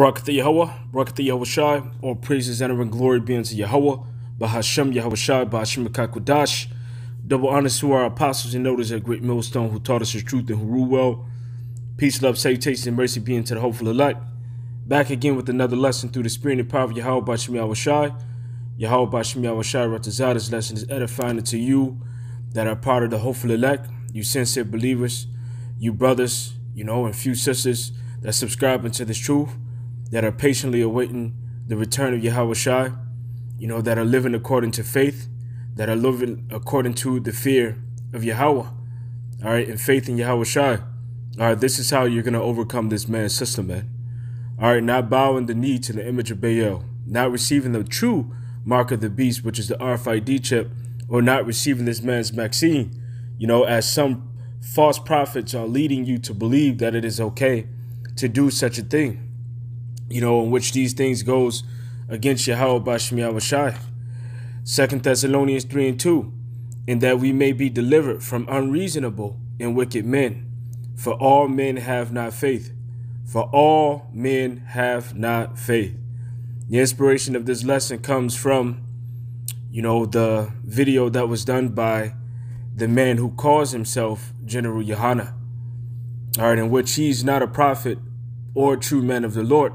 Barak the Yahweh, Barak the Yahweh Shai, all praises, honor, and glory be unto Yahweh, Bahashem Yahweh Shai, Bahashem Kakudash. Double honors to our apostles and notice at Great Millstone who taught us the truth and who rule well. Peace, love, salutations, and mercy be unto the hopeful elect. Back again with another lesson through the spirit and power of Yahweh Bahashem Yahweh Shai. Yahweh Bahashem Yahweh Shai, Ratazada's lesson is edifying unto you that are part of the hopeful elect, you sincere believers, you brothers, you know, and few sisters that subscribe into this truth that are patiently awaiting the return of Yahweh Shai, you know, that are living according to faith, that are living according to the fear of Yahweh, all right, and faith in Yahweh Shai. All right, this is how you're going to overcome this man's system, man. All right, not bowing the knee to the image of Baal, not receiving the true mark of the beast, which is the RFID chip, or not receiving this man's vaccine, you know, as some false prophets are leading you to believe that it is okay to do such a thing you know, in which these things goes against Yahweh Bashem Yahushai. Second Thessalonians 3 and 2, in that we may be delivered from unreasonable and wicked men. For all men have not faith. For all men have not faith. The inspiration of this lesson comes from, you know, the video that was done by the man who calls himself General Yahanna. All right, in which he's not a prophet or a true man of the Lord.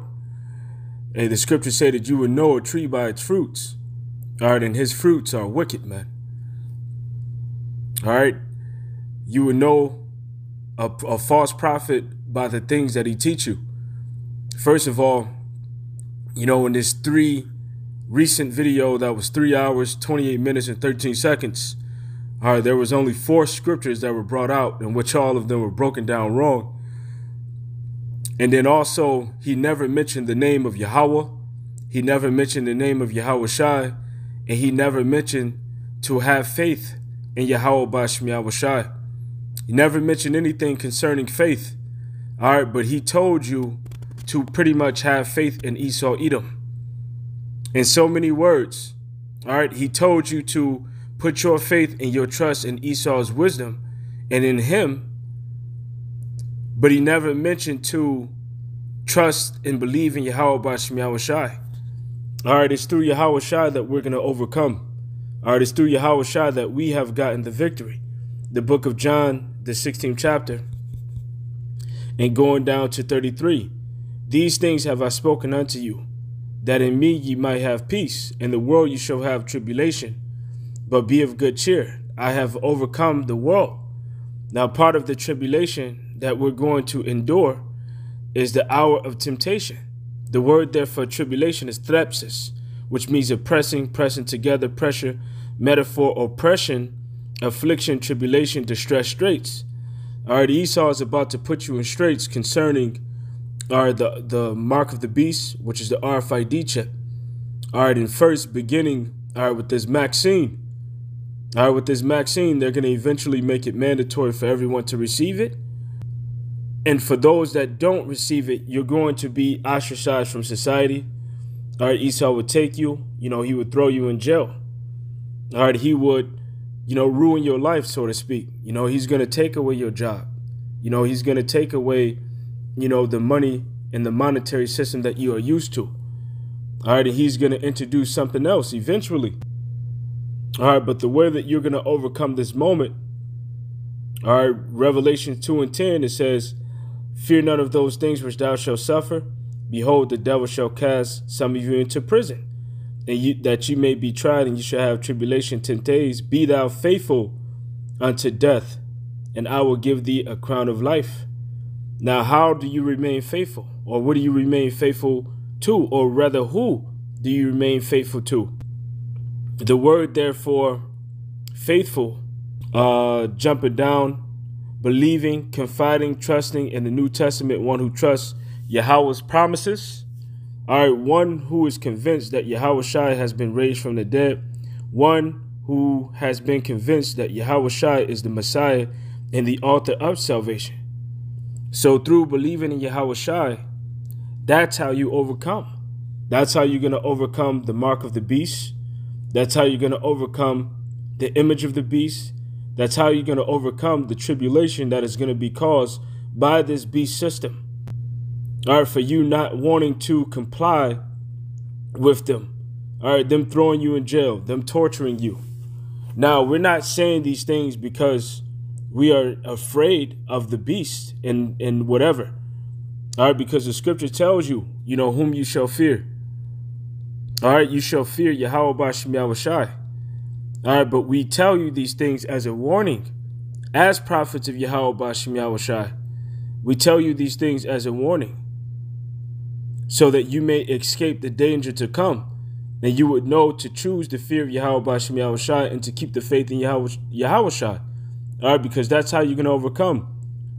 Hey, the scriptures say that you will know a tree by its fruits. All right, and his fruits are wicked, man. All right, you will know a, a false prophet by the things that he teach you. First of all, you know, in this three recent video that was three hours, 28 minutes, and 13 seconds, all right, there was only four scriptures that were brought out in which all of them were broken down wrong. And then also, he never mentioned the name of Yahweh. He never mentioned the name of Yahweh Shai. And he never mentioned to have faith in Yahweh Bashem Yahweh Shai. He never mentioned anything concerning faith. All right, but he told you to pretty much have faith in Esau Edom. In so many words, all right, he told you to put your faith and your trust in Esau's wisdom and in him but he never mentioned to trust and believe in Yahweh Bashem Yahweh Shai. All right, it's through Yahweh Shai that we're going to overcome. All right, it's through Yahweh Shai that we have gotten the victory. The book of John, the 16th chapter, and going down to 33. These things have I spoken unto you, that in me ye might have peace. In the world ye shall have tribulation, but be of good cheer. I have overcome the world. Now, part of the tribulation that we're going to endure is the hour of temptation. The word there for tribulation is thlipsis, which means oppressing, pressing together, pressure, metaphor, oppression, affliction, tribulation, distress, straits. All right, Esau is about to put you in straits concerning all right, the, the mark of the beast, which is the RFID chip. All right, in first beginning, all right, with this Maxine. All right, with this Maxine, they're going to eventually make it mandatory for everyone to receive it. And for those that don't receive it, you're going to be ostracized from society. All right, Esau would take you, you know, he would throw you in jail. All right, he would, you know, ruin your life, so to speak. You know, he's going to take away your job. You know, he's going to take away, you know, the money and the monetary system that you are used to. All right, he's going to introduce something else eventually. All right, but the way that you're going to overcome this moment, all right, Revelation 2 and 10, it says, Fear none of those things which thou shalt suffer. Behold, the devil shall cast some of you into prison, and you, that you may be tried, and you shall have tribulation ten days. Be thou faithful unto death, and I will give thee a crown of life. Now, how do you remain faithful? Or what do you remain faithful to? Or rather, who do you remain faithful to? The word, therefore, faithful, uh, jumping down believing, confiding, trusting in the New Testament, one who trusts Yahweh's promises. All right, one who is convinced that Yahweh Shai has been raised from the dead. One who has been convinced that Yahweh Shai is the Messiah and the author of salvation. So through believing in Yahweh Shai, that's how you overcome. That's how you're going to overcome the mark of the beast. That's how you're going to overcome the image of the beast. That's how you're going to overcome the tribulation that is going to be caused by this beast system. All right, for you not wanting to comply with them. All right, them throwing you in jail, them torturing you. Now, we're not saying these things because we are afraid of the beast and, and whatever. All right, because the scripture tells you, you know, whom you shall fear. All right, you shall fear Yahweh Bashim Yahushai. All right, but we tell you these things as a warning, as prophets of Yahweh Yahushai. We tell you these things as a warning so that you may escape the danger to come. And you would know to choose the fear of Yahweh Yahushai and to keep the faith in Yahweh, Yahushai. All right, because that's how you're going to overcome.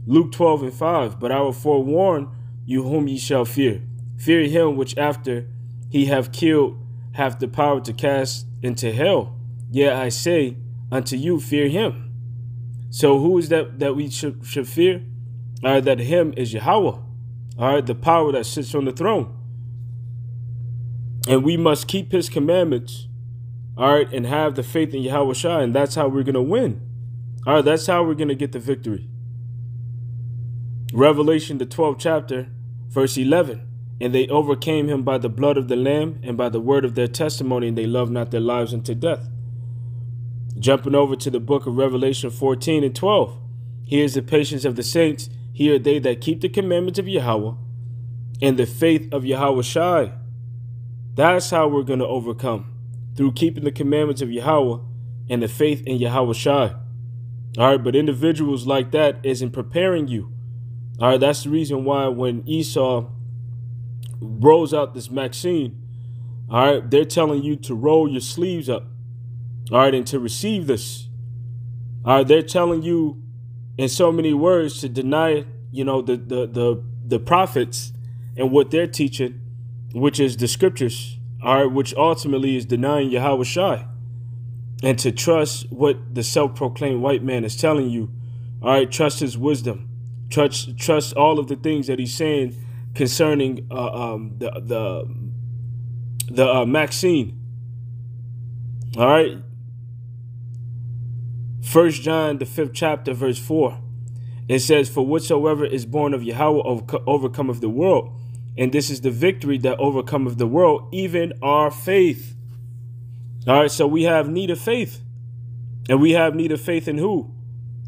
Luke 12 and 5. But I will forewarn you whom ye shall fear. Fear him which after he have killed hath the power to cast into hell. Yet I say unto you, fear him. So who is that that we should, should fear? All right, that him is Yahweh. All right, the power that sits on the throne. And we must keep his commandments, all right, and have the faith in Yahweh Shai, and that's how we're going to win. All right, that's how we're going to get the victory. Revelation, the 12th chapter, verse 11. And they overcame him by the blood of the Lamb and by the word of their testimony, and they loved not their lives unto death. Jumping over to the book of Revelation 14 and 12. Here's the patience of the saints here are they that keep the commandments of Yahweh and the faith of Yahweh Shai. That's how we're going to overcome through keeping the commandments of Yahweh and the faith in Yahweh Shai. All right, but individuals like that isn't preparing you. All right, that's the reason why when Esau rolls out this Maxine, all right, they're telling you to roll your sleeves up, all right, and to receive this. All right, they're telling you in so many words to deny, you know, the the the the prophets and what they're teaching, which is the scriptures, all right, which ultimately is denying Yahweh Shai. And to trust what the self-proclaimed white man is telling you, all right, trust his wisdom, trust trust all of the things that he's saying concerning uh, um, the the the uh, Maxine. All right, First John, the fifth chapter, verse 4. It says, For whatsoever is born of Yahweh overcometh the world. And this is the victory that overcometh the world, even our faith. All right, so we have need of faith. And we have need of faith in who?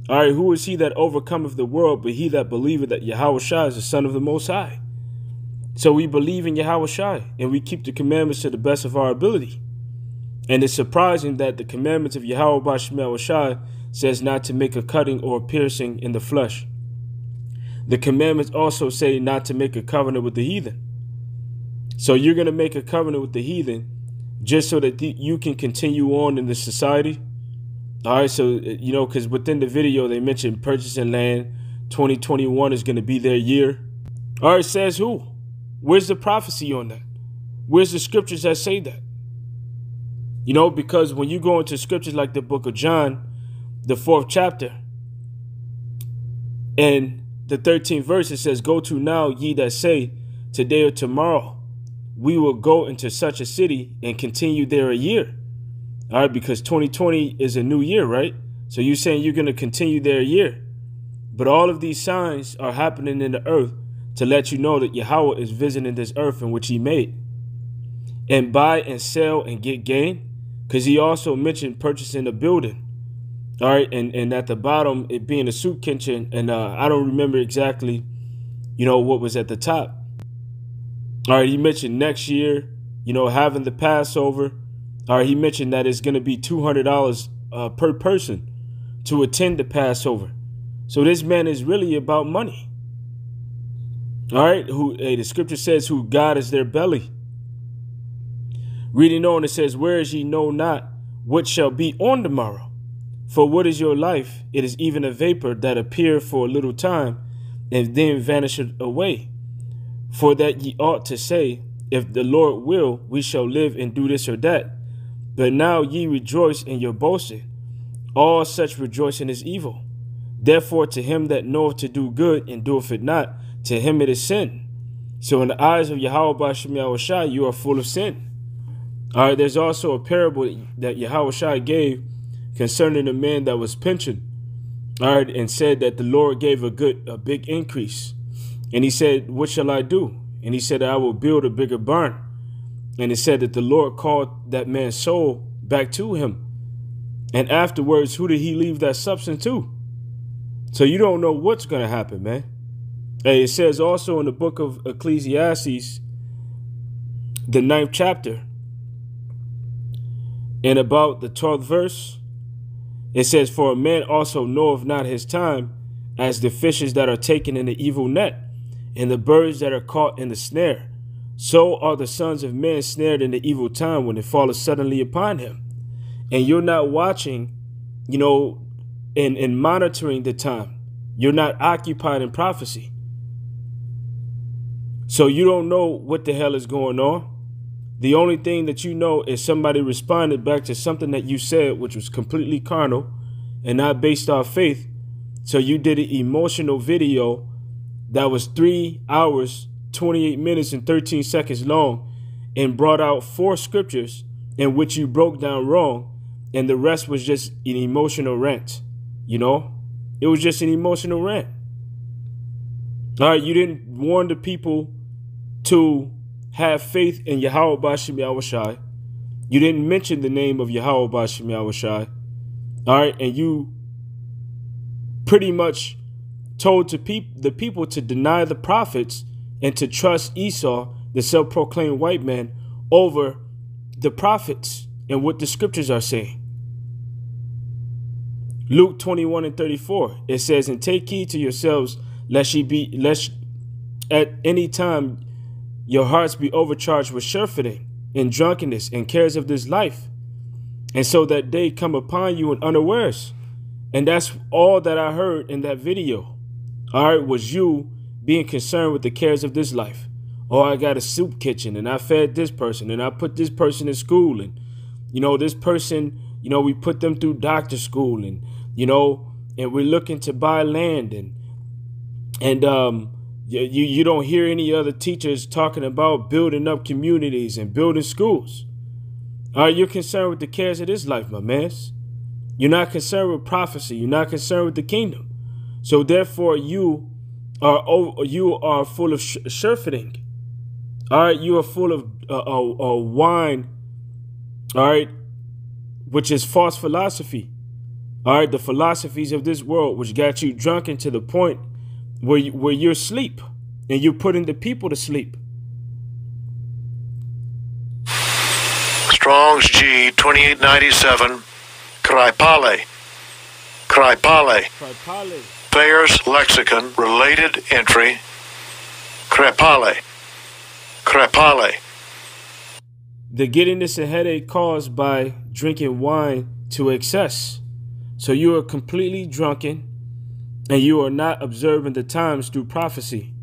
All right, who is he that overcometh the world, but he that believeth that Yahweh Shai is the Son of the Most High? So we believe in Yahweh Shai, and we keep the commandments to the best of our ability. And it's surprising that the commandments of Yahweh Bashmel Shai says not to make a cutting or a piercing in the flesh. The commandments also say not to make a covenant with the heathen. So you're going to make a covenant with the heathen just so that you can continue on in the society. All right, so, you know, because within the video, they mentioned purchasing land. 2021 is going to be their year. All right, says who? Where's the prophecy on that? Where's the scriptures that say that? You know, because when you go into scriptures like the book of John, the fourth chapter, and the 13th verse, it says, Go to now, ye that say, Today or tomorrow, we will go into such a city and continue there a year. All right, because 2020 is a new year, right? So you're saying you're going to continue there a year. But all of these signs are happening in the earth to let you know that Yahweh is visiting this earth in which he made. And buy and sell and get gain because he also mentioned purchasing a building. All right, and, and at the bottom, it being a soup kitchen, and uh, I don't remember exactly, you know, what was at the top. All right, he mentioned next year, you know, having the Passover. All right, he mentioned that it's going to be $200 uh, per person to attend the Passover. So this man is really about money. All right, who hey, the scripture says who God is their belly. Reading on, it says, Whereas ye know not what shall be on the morrow. For what is your life? It is even a vapor that appear for a little time, and then vanisheth away. For that ye ought to say, If the Lord will, we shall live and do this or that. But now ye rejoice in your boasting. All such rejoicing is evil. Therefore, to him that knoweth to do good and doeth it not, to him it is sin. So in the eyes of Yahweh Shai, you are full of sin. All right, there's also a parable that Yahweh gave concerning a man that was pensioned. All right, and said that the Lord gave a good, a big increase. And he said, What shall I do? And he said, I will build a bigger barn. And it said that the Lord called that man's soul back to him. And afterwards, who did he leave that substance to? So you don't know what's going to happen, man. Hey, it says also in the book of Ecclesiastes, the ninth chapter, and about the 12th verse, it says, For a man also knoweth not his time, as the fishes that are taken in the evil net, and the birds that are caught in the snare. So are the sons of men snared in the evil time when it falleth suddenly upon him. And you're not watching, you know, and, and monitoring the time. You're not occupied in prophecy. So you don't know what the hell is going on. The only thing that you know is somebody responded back to something that you said, which was completely carnal and not based off faith. So you did an emotional video that was three hours, 28 minutes, and 13 seconds long and brought out four scriptures in which you broke down wrong, and the rest was just an emotional rant. You know, it was just an emotional rant. All right, you didn't warn the people to have faith in Yahweh. You didn't mention the name of Yahweh. All right, and you pretty much told to peop- the people to deny the prophets and to trust Esau, the self-proclaimed white man, over the prophets and what the scriptures are saying. Luke 21 and 34, it says, And take heed to yourselves, lest ye be lest at any time your hearts be overcharged with surfeiting and drunkenness and cares of this life, and so that day come upon you in unawares. And that's all that I heard in that video. All right, was you being concerned with the cares of this life. Oh, I got a soup kitchen and I fed this person and I put this person in school and you know this person, you know, we put them through doctor school and you know, and we're looking to buy land and and um you, you, you don't hear any other teachers talking about building up communities and building schools. Are you concerned with the cares of this life, my man? You're not concerned with prophecy. You're not concerned with the kingdom. So therefore, you are you are full of surfeiting. All right, you are full of uh, uh, uh, wine. All right, which is false philosophy. All right, the philosophies of this world, which got you drunken to the point where, you, where you're asleep and you're putting the people to sleep. Strong's G 2897, Kraipale. Kraipale. Kraipale. Thayer's Lexicon, related entry, Kraipale. Kraipale. The giddiness and headache caused by drinking wine to excess. So you are completely drunken and you are not observing the times through prophecy.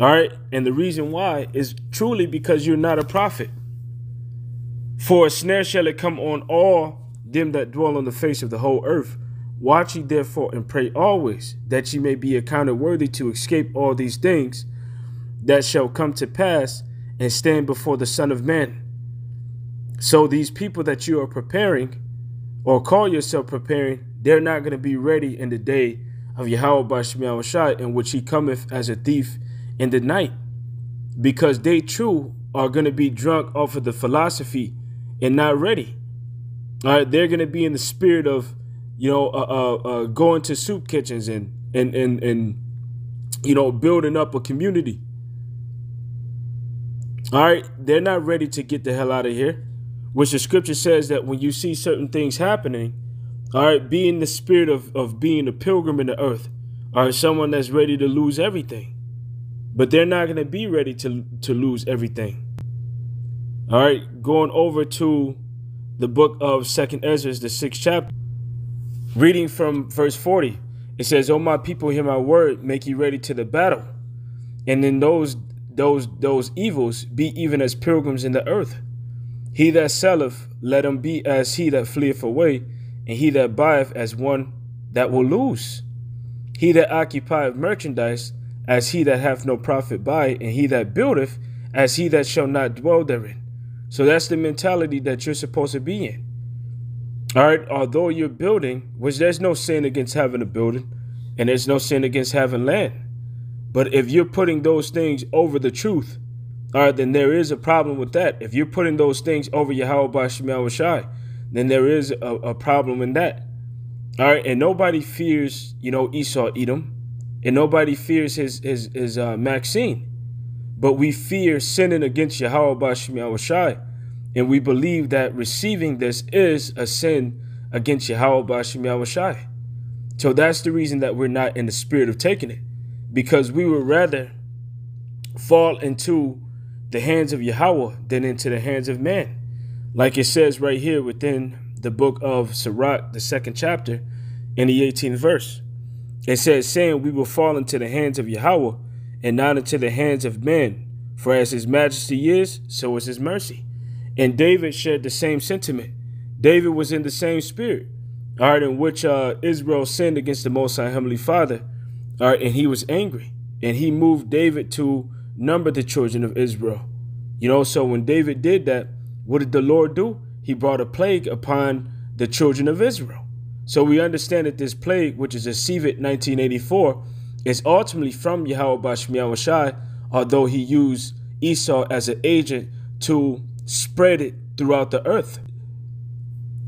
All right. And the reason why is truly because you're not a prophet. For a snare shall it come on all them that dwell on the face of the whole earth. Watch ye therefore and pray always, that ye may be accounted worthy to escape all these things that shall come to pass and stand before the Son of Man. So these people that you are preparing, or call yourself preparing, they're not going to be ready in the day of Yahweh Bashmiah Shai, in which he cometh as a thief in the night. Because they too are going to be drunk off of the philosophy and not ready. All right, they're going to be in the spirit of, you know, uh, uh, uh, going to soup kitchens and, and, and, and, you know, building up a community. All right, they're not ready to get the hell out of here, which the scripture says that when you see certain things happening, all right, be in the spirit of, of being a pilgrim in the earth. All right, someone that's ready to lose everything. But they're not going to be ready to, to lose everything. All right, going over to the book of Second Ezra, the sixth chapter. Reading from verse 40, it says, O my people, hear my word, make you ready to the battle. And in those those those evils be even as pilgrims in the earth. He that selleth, let him be as he that fleeth away, and he that buyeth as one that will lose. He that occupieth merchandise as he that hath no profit by it, and he that buildeth as he that shall not dwell therein. So that's the mentality that you're supposed to be in. All right, although you're building, which there's no sin against having a building, and there's no sin against having land. But if you're putting those things over the truth, all right, then there is a problem with that. If you're putting those things over Yahweh Bashim Shai, then there is a, a problem in that. All right, and nobody fears, you know, Esau Edom, and nobody fears his his his uh, Maxine, but we fear sinning against Yahweh Bashim Shai, and we believe that receiving this is a sin against Yahweh Bashim Shai. So that's the reason that we're not in the spirit of taking it, because we would rather fall into the hands of Yahweh than into the hands of man. Like it says right here within the book of Sirach, the second chapter, in the 18th verse. It says, saying, We will fall into the hands of Yahweh and not into the hands of men. For as his majesty is, so is his mercy. And David shared the same sentiment. David was in the same spirit all right, in which uh, Israel sinned against the Most High Heavenly Father, all right, and he was angry, and he moved David to number the children of Israel. You know, so when David did that, what did the Lord do? He brought a plague upon the children of Israel. So we understand that this plague, which is a Sivat 1984, is ultimately from Yahweh Bashmiah Shai, although he used Esau as an agent to spread it throughout the earth.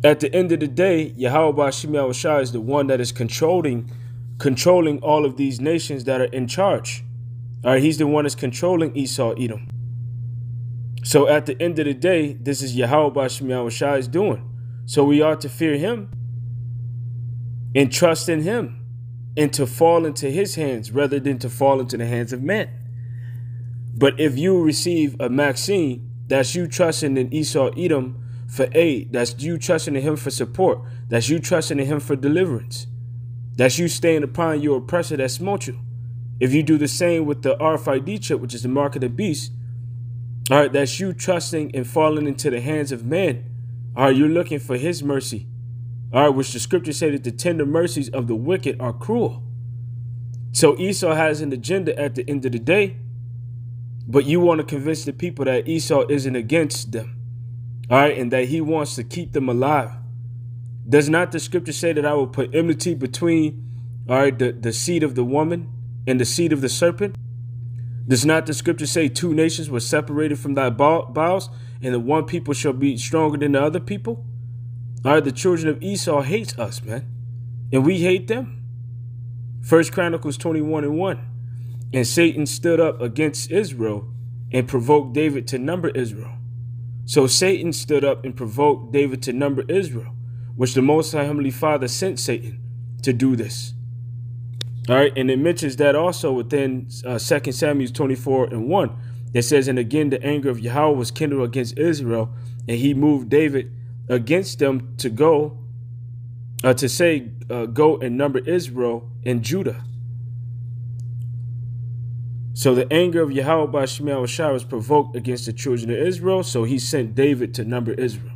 At the end of the day, Yahweh Bashim Shah is the one that is controlling controlling all of these nations that are in charge. All right, he's the one that's controlling Esau, Edom. So at the end of the day, this is Yahweh Shah is doing. So we ought to fear him and trust in him and to fall into his hands rather than to fall into the hands of men. But if you receive a Maxine, that's you trusting in Esau, Edom, for aid. That's you trusting in him for support. That's you trusting in him for deliverance. That's you staying upon your oppressor that smote you. If you do the same with the RFID chip, which is the mark of the beast, all right, that's you trusting and falling into the hands of men. All right, you're looking for his mercy. All right, which the scripture say that the tender mercies of the wicked are cruel. So Esau has an agenda at the end of the day, but you want to convince the people that Esau isn't against them all right, and that he wants to keep them alive. Does not the scripture say that I will put enmity between, all right, the, the seed of the woman and the seed of the serpent? Does not the scripture say two nations were separated from thy bowels, and the one people shall be stronger than the other people? All right, the children of Esau hates us, man, and we hate them. First Chronicles 21 and 1. And Satan stood up against Israel and provoked David to number Israel. So Satan stood up and provoked David to number Israel, which the Most High Heavenly Father sent Satan to do this. All right, and it mentions that also within uh, 2 Samuel 24 and 1. It says, And again the anger of Yahweh was kindled against Israel, and he moved David against them to go, uh, to say, uh, Go and number Israel and Judah. So the anger of Yahweh by Shemuel Shai was provoked against the children of Israel, so he sent David to number Israel.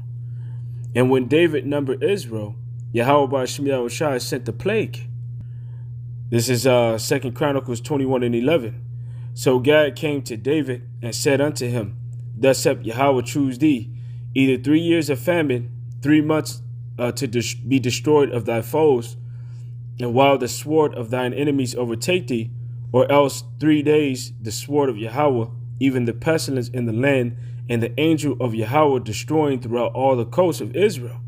And when David numbered Israel, Yahweh by Shemuel Shai sent the plague. This is uh Second Chronicles 21 and 11. So Gad came to David and said unto him, Thus saith Yahweh choose thee, either three years of famine, three months uh, to be destroyed of thy foes, and while the sword of thine enemies overtake thee, or else three days the sword of Yahweh, even the pestilence in the land, and the angel of Yahweh destroying throughout all the coasts of Israel.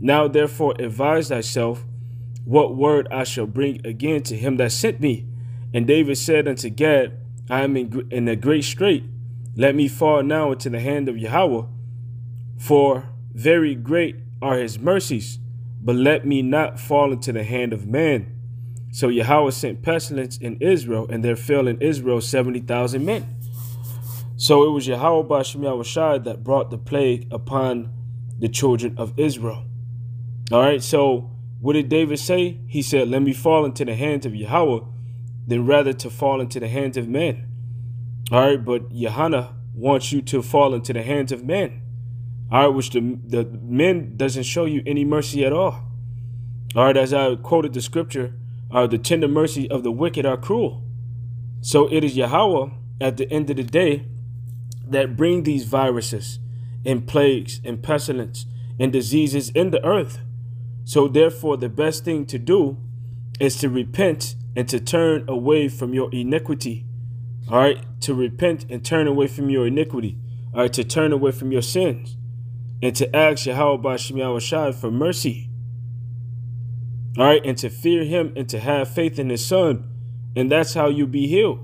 Now therefore advise thyself what word I shall bring again to him that sent me. And David said unto Gad, I am in, in a great strait. Let me fall now into the hand of Yahweh, for very great are his mercies, but let me not fall into the hand of man. So Yahweh sent pestilence in Israel, and there fell in Israel 70,000 men. So it was Yahweh Bashem Yahushai that brought the plague upon the children of Israel. All right, so what did David say? He said, Let me fall into the hands of Yahweh than rather to fall into the hands of men. All right, but Yahanna wants you to fall into the hands of men. All right, which the, the men doesn't show you any mercy at all. All right, as I quoted the scripture, uh, the tender mercy of the wicked are cruel. So it is Yahweh at the end of the day that bring these viruses and plagues and pestilence and diseases in the earth. So therefore, the best thing to do is to repent and to turn away from your iniquity. All right, to repent and turn away from your iniquity. All right, to turn away from your sins and to ask Yahweh Shai for mercy. All right, and to fear him and to have faith in his son. And that's how you be healed.